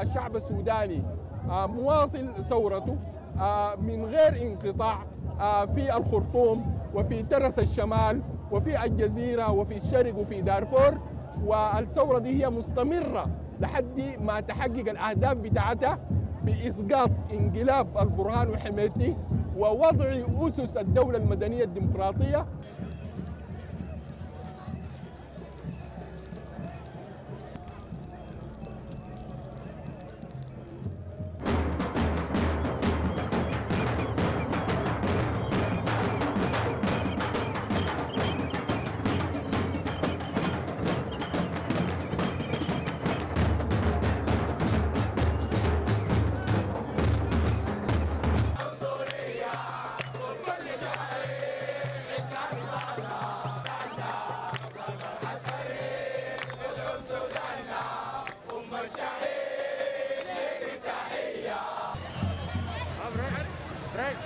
الشعب السوداني آه، مواصل ثورته آه، من غير انقطاع آه، في الخرطوم وفي ترس الشمال وفي الجزيرة وفي الشرق وفي دارفور. والثورة دي هي مستمرة لحد ما تحقق الأهداف بتاعتها. بإسقاط انقلاب البرهان وحميتي ووضع أسس الدولة المدنية الديمقراطية Break.